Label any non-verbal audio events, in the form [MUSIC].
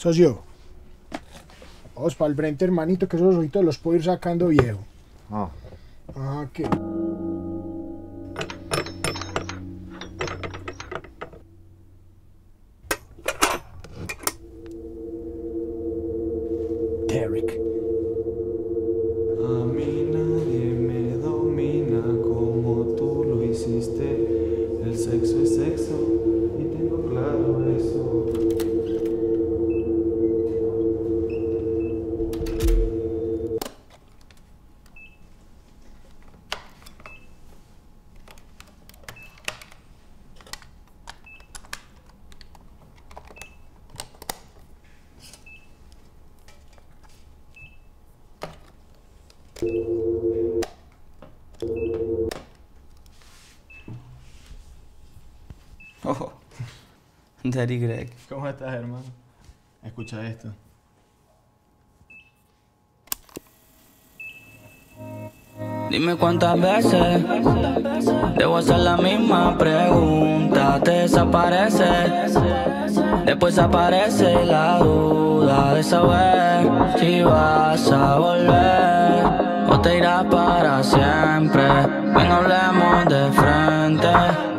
Socio. Vamos para el frente, hermanito, que esos ojitos los puedo ir sacando viejo. Ah. Ah, ¿qué? Derek. Oh, [LAUGHS] Daddy Greg. ¿Cómo estás, hermano? Escucha esto. Dime cuántas veces debo hacer la misma pregunta. Te desapareces, después aparece la duda de saber si vas a volver para siempre. Ven, hablemos de frente.